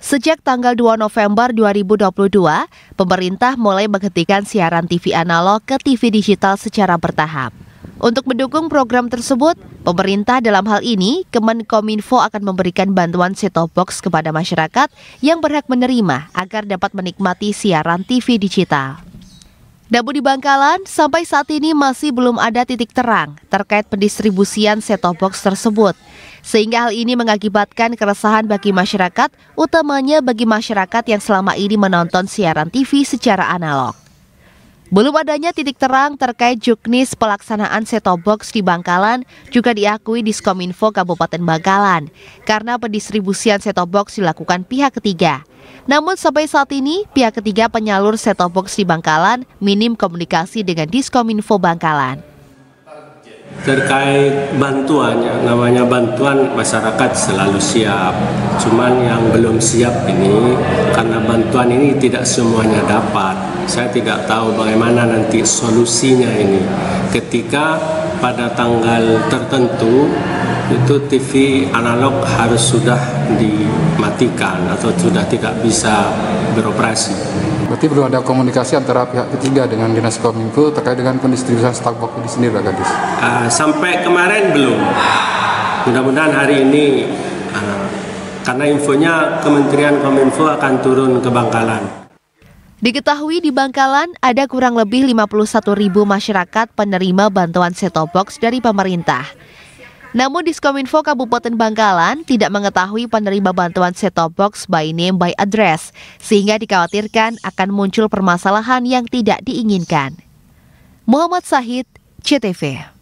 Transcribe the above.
Sejak tanggal 2 November 2022, pemerintah mulai menghentikan siaran TV analog ke TV digital secara bertahap. Untuk mendukung program tersebut, pemerintah dalam hal ini Kemenkominfo akan memberikan bantuan set-top box kepada masyarakat yang berhak menerima agar dapat menikmati siaran TV digital. Namun di Bangkalan, sampai saat ini masih belum ada titik terang terkait pendistribusian set-top box tersebut. Sehingga hal ini mengakibatkan keresahan bagi masyarakat, utamanya bagi masyarakat yang selama ini menonton siaran TV secara analog. Belum adanya titik terang terkait juknis pelaksanaan set-top box di Bangkalan juga diakui Diskominfo Kabupaten Bangkalan karena pendistribusian set-top box dilakukan pihak ketiga. Namun sampai saat ini, pihak ketiga penyalur set-top box di Bangkalan minim komunikasi dengan Diskominfo Bangkalan. Terkait bantuannya, namanya bantuan masyarakat selalu siap. Cuman yang belum siap ini, karena bantuan ini tidak semuanya dapat. Saya tidak tahu bagaimana nanti solusinya ini. Ketika pada tanggal tertentu itu TV analog harus sudah dimatikan atau sudah tidak bisa beroperasi. Berarti belum ada komunikasi antara pihak ketiga dengan Dinas Kominfo terkait dengan pendistribusian Starbucks ini sendiri, Pak Gadis? Uh, sampai kemarin belum. Mudah-mudahan hari ini, uh, karena infonya Kementerian Kominfo akan turun ke Bangkalan. Diketahui di Bangkalan ada kurang lebih 51 ribu masyarakat penerima bantuan set-top dari pemerintah. Namun Diskominfo Kabupaten Bangkalan tidak mengetahui penerima bantuan set-top by name by address, sehingga dikhawatirkan akan muncul permasalahan yang tidak diinginkan. Muhammad Sahid, CTV.